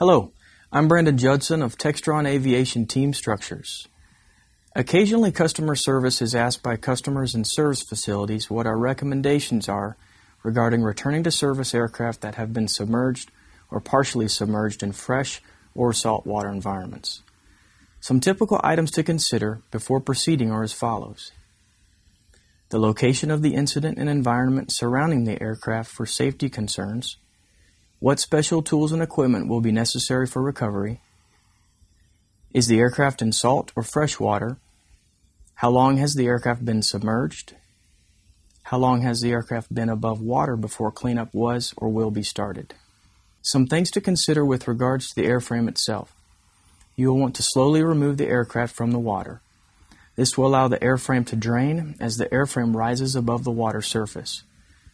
Hello, I'm Brandon Judson of Textron Aviation Team Structures. Occasionally, customer service is asked by customers in service facilities what our recommendations are regarding returning to service aircraft that have been submerged or partially submerged in fresh or saltwater environments. Some typical items to consider before proceeding are as follows. The location of the incident and environment surrounding the aircraft for safety concerns. What special tools and equipment will be necessary for recovery? Is the aircraft in salt or fresh water? How long has the aircraft been submerged? How long has the aircraft been above water before cleanup was or will be started? Some things to consider with regards to the airframe itself. You will want to slowly remove the aircraft from the water. This will allow the airframe to drain as the airframe rises above the water surface.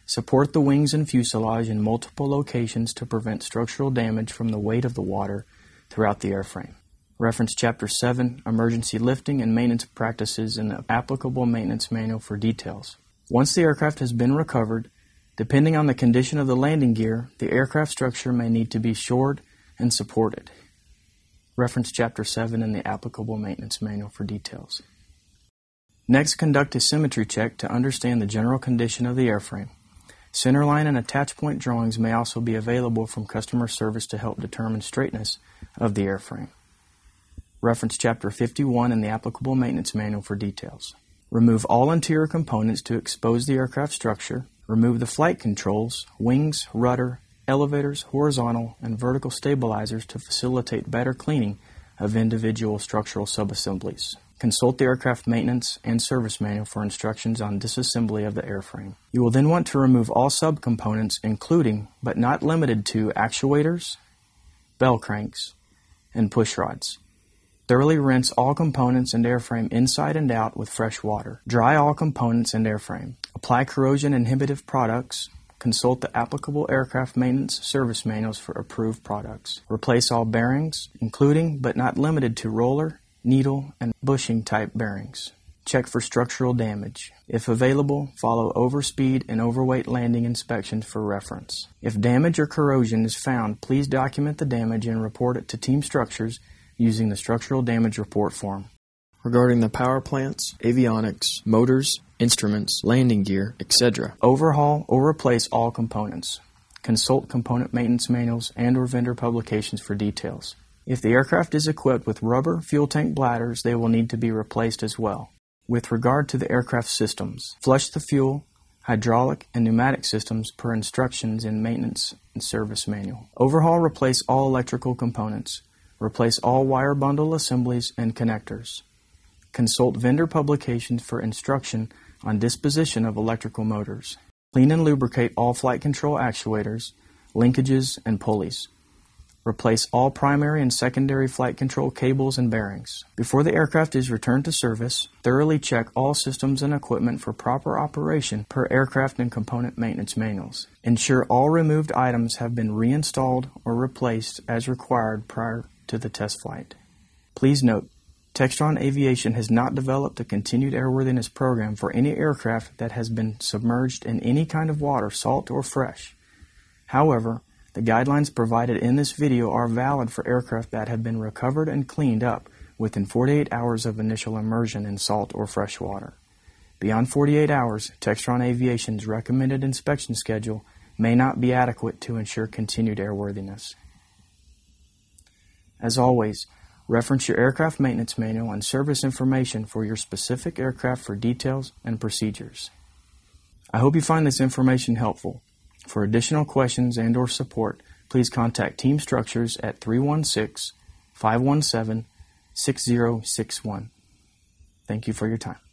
Support the wings and fuselage in multiple locations to prevent structural damage from the weight of the water throughout the airframe. Reference Chapter 7 Emergency Lifting and Maintenance Practices in the applicable maintenance manual for details. Once the aircraft has been recovered, depending on the condition of the landing gear, the aircraft structure may need to be shored and supported. Reference Chapter 7 in the applicable maintenance manual for details. Next, conduct a symmetry check to understand the general condition of the airframe. Centerline and attach point drawings may also be available from customer service to help determine straightness of the airframe. Reference Chapter 51 in the applicable maintenance manual for details. Remove all interior components to expose the aircraft structure. Remove the flight controls, wings, rudder, elevators, horizontal, and vertical stabilizers to facilitate better cleaning of individual structural subassemblies. Consult the aircraft maintenance and service manual for instructions on disassembly of the airframe. You will then want to remove all subcomponents, including, but not limited to, actuators, bell cranks, and push rods. Thoroughly rinse all components and airframe inside and out with fresh water. Dry all components and airframe. Apply corrosion inhibitive products. Consult the applicable aircraft maintenance service manuals for approved products. Replace all bearings, including but not limited to roller, needle, and bushing type bearings. Check for structural damage. If available, follow overspeed and overweight landing inspections for reference. If damage or corrosion is found, please document the damage and report it to Team Structures using the Structural Damage Report form. Regarding the power plants, avionics, motors, instruments, landing gear, etc., overhaul or replace all components. Consult component maintenance manuals and or vendor publications for details. If the aircraft is equipped with rubber fuel tank bladders, they will need to be replaced as well. With regard to the aircraft systems, flush the fuel, hydraulic, and pneumatic systems per instructions in maintenance and service manual. Overhaul replace all electrical components. Replace all wire bundle assemblies and connectors. Consult vendor publications for instruction on disposition of electrical motors. Clean and lubricate all flight control actuators, linkages, and pulleys. Replace all primary and secondary flight control cables and bearings. Before the aircraft is returned to service, thoroughly check all systems and equipment for proper operation per aircraft and component maintenance manuals. Ensure all removed items have been reinstalled or replaced as required prior to the test flight. Please note, Textron Aviation has not developed a continued airworthiness program for any aircraft that has been submerged in any kind of water, salt or fresh. However, the guidelines provided in this video are valid for aircraft that have been recovered and cleaned up within 48 hours of initial immersion in salt or fresh water. Beyond 48 hours, Textron Aviation's recommended inspection schedule may not be adequate to ensure continued airworthiness. As always, reference your aircraft maintenance manual and service information for your specific aircraft for details and procedures. I hope you find this information helpful. For additional questions and or support, please contact Team Structures at 316 517 6061. Thank you for your time.